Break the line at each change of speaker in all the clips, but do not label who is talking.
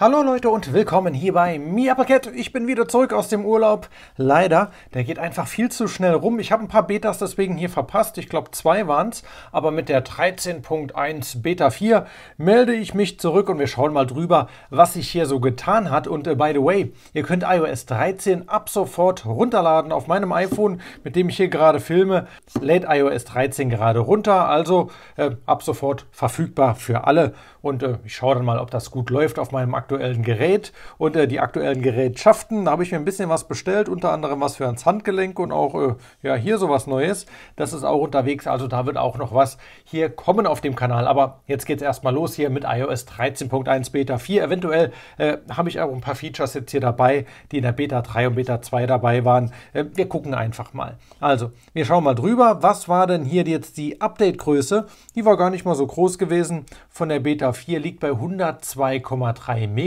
Hallo Leute und willkommen hier bei Applecat. Ich bin wieder zurück aus dem Urlaub. Leider, der geht einfach viel zu schnell rum. Ich habe ein paar Betas deswegen hier verpasst. Ich glaube zwei waren es. Aber mit der 13.1 Beta 4 melde ich mich zurück und wir schauen mal drüber, was sich hier so getan hat. Und äh, by the way, ihr könnt iOS 13 ab sofort runterladen auf meinem iPhone, mit dem ich hier gerade filme. Lädt iOS 13 gerade runter. Also äh, ab sofort verfügbar für alle. Und äh, ich schaue dann mal, ob das gut läuft auf meinem aktuellen Gerät. Und äh, die aktuellen Gerätschaften, da habe ich mir ein bisschen was bestellt, unter anderem was für ans Handgelenk und auch äh, ja, hier sowas Neues. Das ist auch unterwegs, also da wird auch noch was hier kommen auf dem Kanal. Aber jetzt geht es erstmal los hier mit iOS 13.1 Beta 4. Eventuell äh, habe ich auch ein paar Features jetzt hier dabei, die in der Beta 3 und Beta 2 dabei waren. Äh, wir gucken einfach mal. Also, wir schauen mal drüber. Was war denn hier jetzt die Update-Größe? Die war gar nicht mal so groß gewesen von der Beta 4 liegt bei 102,3 Megabyte.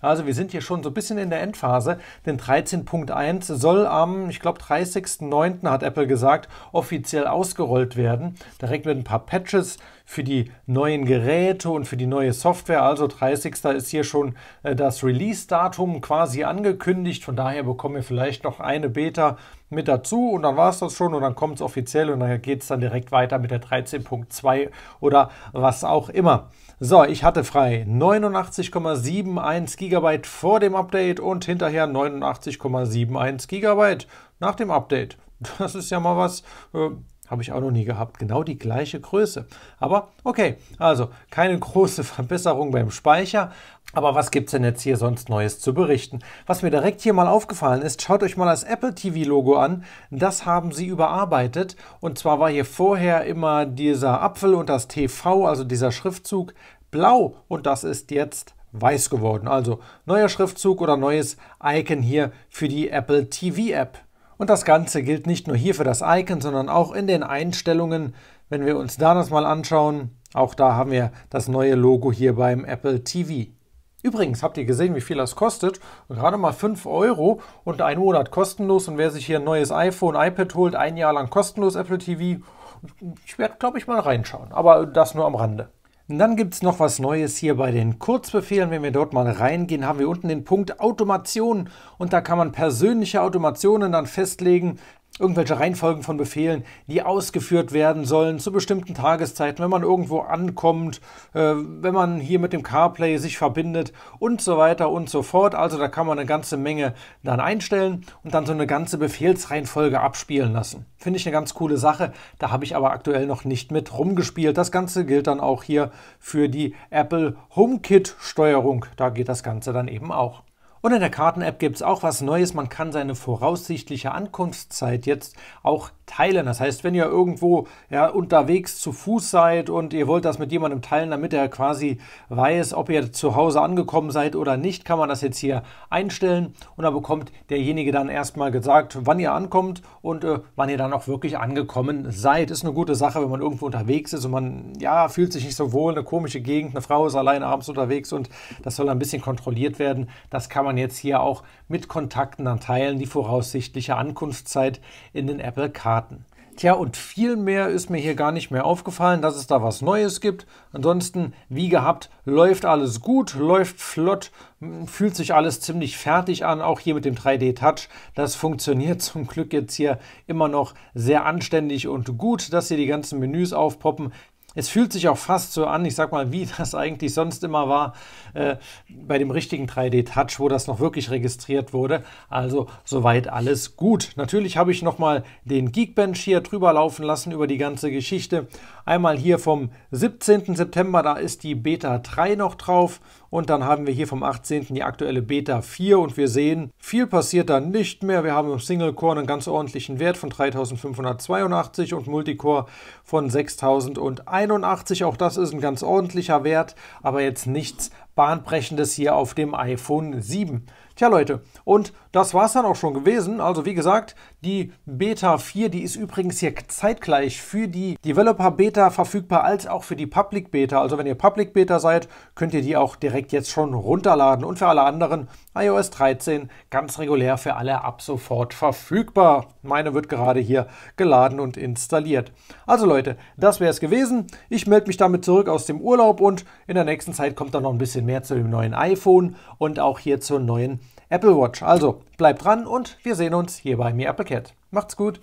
Also wir sind hier schon so ein bisschen in der Endphase, denn 13.1 soll am, ich glaube, 30.09. hat Apple gesagt, offiziell ausgerollt werden. Direkt mit ein paar Patches für die neuen Geräte und für die neue Software. Also 30. ist hier schon äh, das Release-Datum quasi angekündigt. Von daher bekommen wir vielleicht noch eine Beta mit dazu und dann war es das schon und dann kommt es offiziell und dann geht es dann direkt weiter mit der 13.2 oder was auch immer. So, ich hatte frei 89,71 GB vor dem Update und hinterher 89,71 GB nach dem Update. Das ist ja mal was, äh, habe ich auch noch nie gehabt. Genau die gleiche Größe. Aber okay, also keine große Verbesserung beim Speicher. Aber was gibt es denn jetzt hier sonst Neues zu berichten? Was mir direkt hier mal aufgefallen ist, schaut euch mal das Apple TV-Logo an. Das haben sie überarbeitet. Und zwar war hier vorher immer dieser Apfel und das TV, also dieser Schriftzug, blau. Und das ist jetzt weiß geworden. Also neuer Schriftzug oder neues Icon hier für die Apple TV-App. Und das Ganze gilt nicht nur hier für das Icon, sondern auch in den Einstellungen. Wenn wir uns da das mal anschauen, auch da haben wir das neue Logo hier beim Apple TV. Übrigens, habt ihr gesehen, wie viel das kostet? Gerade mal 5 Euro und ein Monat kostenlos. Und wer sich hier ein neues iPhone, iPad holt, ein Jahr lang kostenlos Apple TV, ich werde, glaube ich, mal reinschauen. Aber das nur am Rande. Und dann gibt es noch was Neues hier bei den Kurzbefehlen. Wenn wir dort mal reingehen, haben wir unten den Punkt Automation und da kann man persönliche Automationen dann festlegen, irgendwelche Reihenfolgen von Befehlen, die ausgeführt werden sollen zu bestimmten Tageszeiten, wenn man irgendwo ankommt, äh, wenn man hier mit dem CarPlay sich verbindet und so weiter und so fort. Also da kann man eine ganze Menge dann einstellen und dann so eine ganze Befehlsreihenfolge abspielen lassen. Finde ich eine ganz coole Sache. Da habe ich aber aktuell noch nicht mit rumgespielt. Das Ganze gilt dann auch hier für die Apple HomeKit Steuerung. Da geht das Ganze dann eben auch. Und in der Karten-App gibt es auch was Neues. Man kann seine voraussichtliche Ankunftszeit jetzt auch teilen. Das heißt, wenn ihr irgendwo ja, unterwegs zu Fuß seid und ihr wollt das mit jemandem teilen, damit er quasi weiß, ob ihr zu Hause angekommen seid oder nicht, kann man das jetzt hier einstellen. Und da bekommt derjenige dann erstmal gesagt, wann ihr ankommt und äh, wann ihr dann auch wirklich angekommen seid. Ist eine gute Sache, wenn man irgendwo unterwegs ist und man ja, fühlt sich nicht so wohl, eine komische Gegend, eine Frau ist alleine abends unterwegs und das soll ein bisschen kontrolliert werden. Das kann man jetzt hier auch mit Kontakten dann teilen, die voraussichtliche Ankunftszeit in den Apple-Karten. Tja, und viel mehr ist mir hier gar nicht mehr aufgefallen, dass es da was Neues gibt. Ansonsten, wie gehabt, läuft alles gut, läuft flott, fühlt sich alles ziemlich fertig an, auch hier mit dem 3D-Touch. Das funktioniert zum Glück jetzt hier immer noch sehr anständig und gut, dass hier die ganzen Menüs aufpoppen. Es fühlt sich auch fast so an, ich sag mal, wie das eigentlich sonst immer war, äh, bei dem richtigen 3D-Touch, wo das noch wirklich registriert wurde. Also soweit alles gut. Natürlich habe ich nochmal den Geekbench hier drüber laufen lassen über die ganze Geschichte. Einmal hier vom 17. September, da ist die Beta 3 noch drauf. Und dann haben wir hier vom 18. die aktuelle Beta 4 und wir sehen, viel passiert da nicht mehr. Wir haben im Single-Core einen ganz ordentlichen Wert von 3582 und Multicore von 6081. Auch das ist ein ganz ordentlicher Wert, aber jetzt nichts Bahnbrechendes hier auf dem iPhone 7. Tja Leute, und das war es dann auch schon gewesen. Also wie gesagt, die Beta 4, die ist übrigens hier zeitgleich für die Developer Beta verfügbar als auch für die Public Beta. Also wenn ihr Public Beta seid, könnt ihr die auch direkt jetzt schon runterladen. Und für alle anderen iOS 13 ganz regulär für alle ab sofort verfügbar. Meine wird gerade hier geladen und installiert. Also Leute, das wäre es gewesen. Ich melde mich damit zurück aus dem Urlaub und in der nächsten Zeit kommt dann noch ein bisschen bisschen mehr zu dem neuen iPhone und auch hier zur neuen Apple Watch. Also bleibt dran und wir sehen uns hier bei mir AppleCat. Macht's gut!